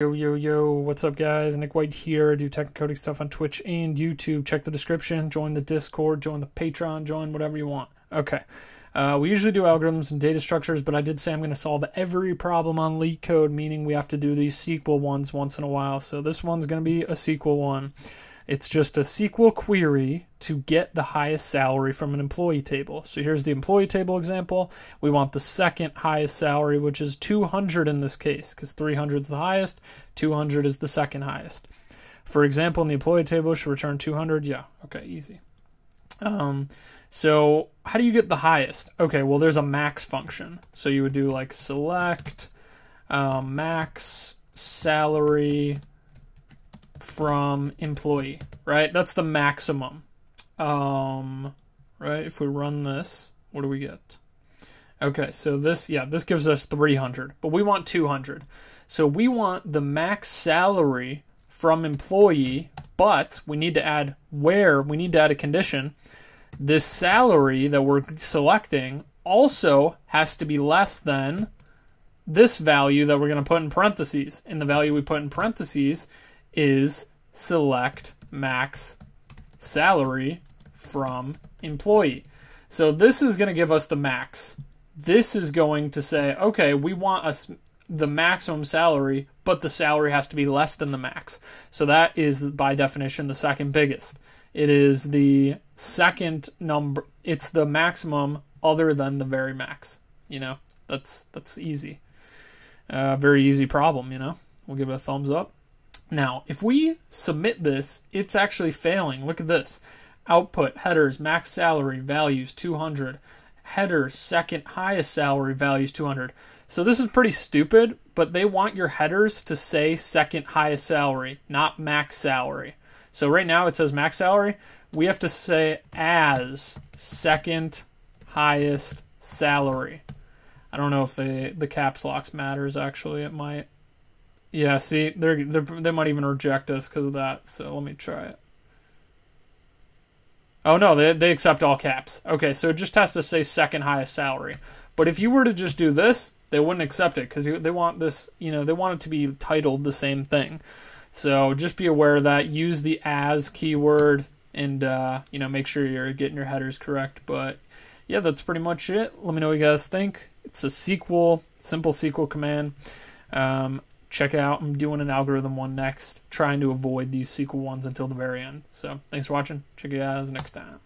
Yo, yo, yo, what's up, guys? Nick White here. I do tech and coding stuff on Twitch and YouTube. Check the description, join the Discord, join the Patreon, join whatever you want. Okay. Uh, we usually do algorithms and data structures, but I did say I'm going to solve every problem on LeetCode, meaning we have to do these SQL ones once in a while. So this one's going to be a SQL one. It's just a SQL query to get the highest salary from an employee table. So here's the employee table example. We want the second highest salary, which is 200 in this case, because 300 is the highest, 200 is the second highest. For example, in the employee table, should return 200. Yeah, okay, easy. Um, so how do you get the highest? Okay, well, there's a max function. So you would do like select um, max salary from employee, right? That's the maximum. Um, right? If we run this, what do we get? Okay, so this, yeah, this gives us 300, but we want 200. So we want the max salary from employee, but we need to add where, we need to add a condition. This salary that we're selecting also has to be less than this value that we're going to put in parentheses. And the value we put in parentheses is select max salary from employee. So this is going to give us the max. This is going to say, okay, we want us the maximum salary, but the salary has to be less than the max. So that is by definition the second biggest. It is the second number. It's the maximum other than the very max. You know, that's that's easy. Uh, very easy problem. You know, we'll give it a thumbs up. Now, if we submit this, it's actually failing. Look at this. Output, headers, max salary, values 200. Headers, second highest salary, values 200. So this is pretty stupid, but they want your headers to say second highest salary, not max salary. So right now it says max salary. We have to say as second highest salary. I don't know if the the caps locks matters actually. It might. Yeah, see, they're, they're they might even reject us because of that. So let me try it. Oh no, they they accept all caps. Okay, so it just has to say second highest salary. But if you were to just do this, they wouldn't accept it because they want this. You know, they want it to be titled the same thing. So just be aware of that. Use the as keyword and uh, you know make sure you're getting your headers correct. But yeah, that's pretty much it. Let me know what you guys think. It's a SQL, simple SQL command. Um, check out. I'm doing an algorithm one next, trying to avoid these SQL ones until the very end. So thanks for watching. Check you guys next time.